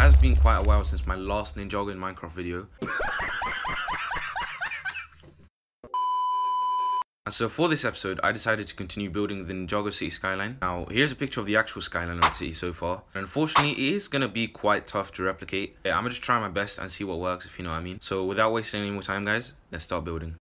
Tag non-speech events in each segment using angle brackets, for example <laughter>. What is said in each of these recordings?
has been quite a while since my last Ninjago in Minecraft video. <laughs> And so for this episode, I decided to continue building the Ninjago City skyline. Now, here's a picture of the actual skyline of the city so far. And unfortunately, it is going to be quite tough to replicate. Yeah, I'm going to just try my best and see what works, if you know what I mean. So without wasting any more time, guys, let's start building.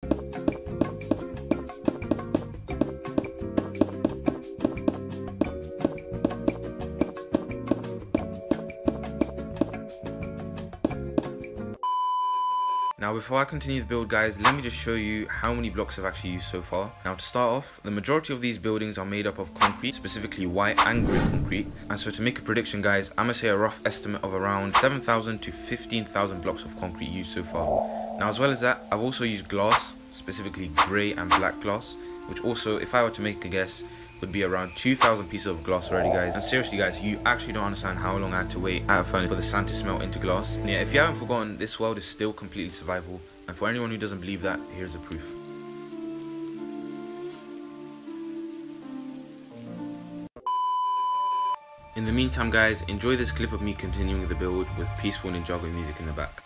Now before I continue the build guys, let me just show you how many blocks I've actually used so far. Now to start off, the majority of these buildings are made up of concrete, specifically white and grey concrete. And so to make a prediction guys, I'm going to say a rough estimate of around 7,000 to 15,000 blocks of concrete used so far. Now as well as that, I've also used glass, specifically grey and black glass, which also, if I were to make a guess, would be around 2,000 pieces of glass already guys. And seriously guys you actually don't understand how long I had to wait at a furnace for the sand to smelt into glass and yeah if you haven't forgotten this world is still completely survival. And for anyone who doesn't believe that here's the proof. In the meantime guys, enjoy this clip of me continuing the build with peaceful Ninjago music in the back.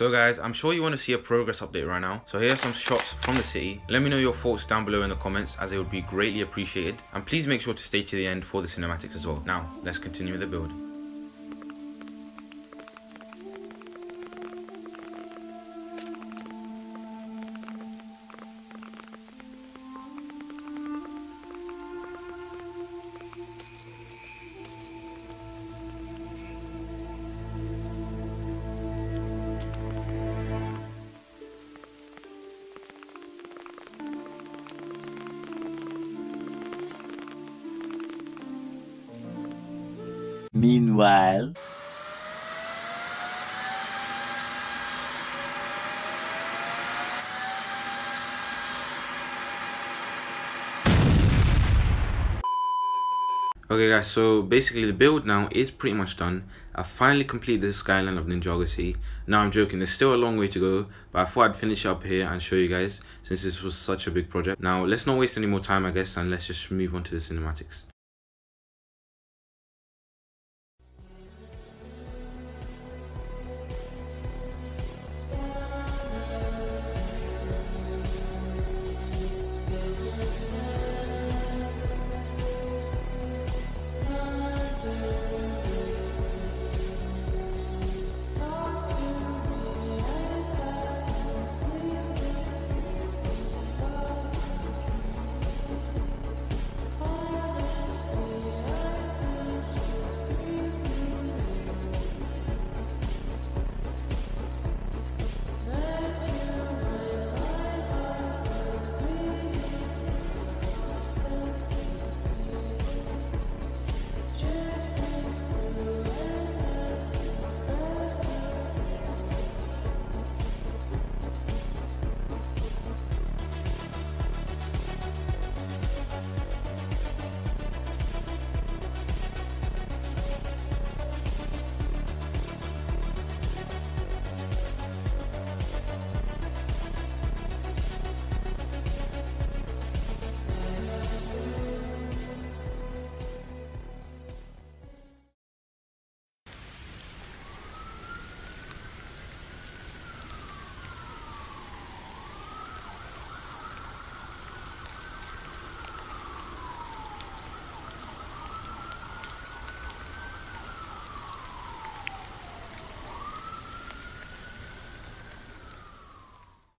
So guys, I'm sure you want to see a progress update right now. So here are some shots from the city. Let me know your thoughts down below in the comments as it would be greatly appreciated. And please make sure to stay to the end for the cinematics as well. Now, let's continue with the build. Meanwhile. Okay guys, so basically the build now is pretty much done. I finally completed the skyline of Ninjago. Now I'm joking, there's still a long way to go, but I thought I'd finish up here and show you guys since this was such a big project. Now let's not waste any more time I guess and let's just move on to the cinematics.